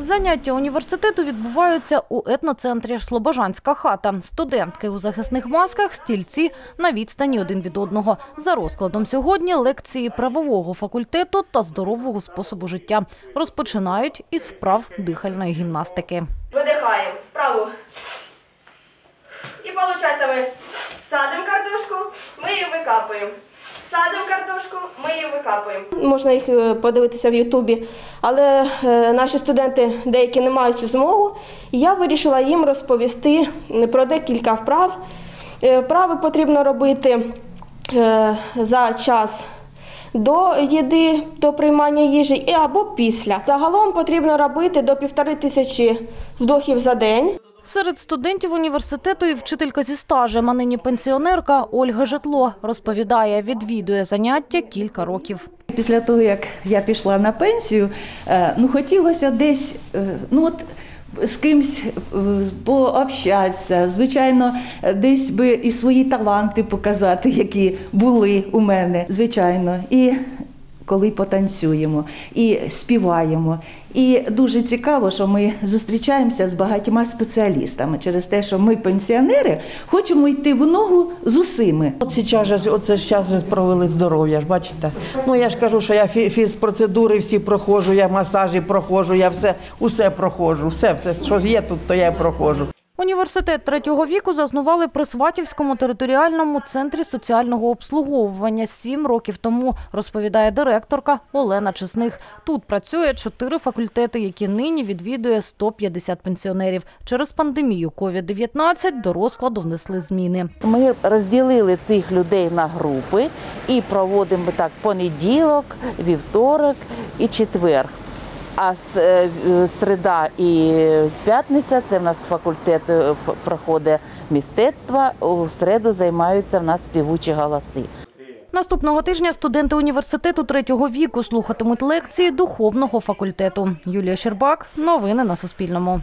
Заняття університету відбуваються у етноцентрі Слобожанська хата. Студентки у захисних масках, стільці на відстані один від одного. За розкладом сьогодні лекції правового факультету та здорового способу життя. Розпочинають із вправ дихальної гімнастики. Видихаємо вправо. І виходить, ми садимо картошку, ми її викапуємо. Садимо картошку, ми. Можна їх е, подивитися в Ютубі, але е, наші студенти деякі не мають цю змогу. І я вирішила їм розповісти про декілька вправ. Е, Вправи потрібно робити за час до їди, до приймання їжі або після. Загалом потрібно робити до півтори тисячі вдохів за день. Серед студентів університету і вчителька зі стажем, а нині пенсіонерка Ольга Житло розповідає, відвідує заняття кілька років. Після того, як я пішла на пенсію, е, ну хотілося десь е, ну от з кимсь е, пообщатися, звичайно, десь би і свої таланти показати, які були у мене, звичайно. І коли потанцюємо і співаємо. І дуже цікаво, що ми зустрічаємося з багатьма спеціалістами через те, що ми, пенсіонери, хочемо йти в ногу з усіми. От зараз оце зараз провели здоров'я, ж бачите. Ну я ж кажу, що я фі- фізпроцедури всі проходжу, я масажі проходжу, я все, усе проходжу, все, все, що є тут, то я проходжу. Університет третього віку заснували при Сватівському територіальному центрі соціального обслуговування сім років тому, розповідає директорка Олена Чесних. Тут працює чотири факультети, які нині відвідує 150 пенсіонерів. Через пандемію COVID-19 до розкладу внесли зміни. Ми розділили цих людей на групи і проводимо так понеділок, вівторок і четвер. А середа і п'ятниця це в нас факультет е, проходить мистецтва. У середу займаються в нас співучі голоси. Наступного тижня студенти університету третього віку слухатимуть лекції духовного факультету. Юлія Щербак. Новини на Суспільному.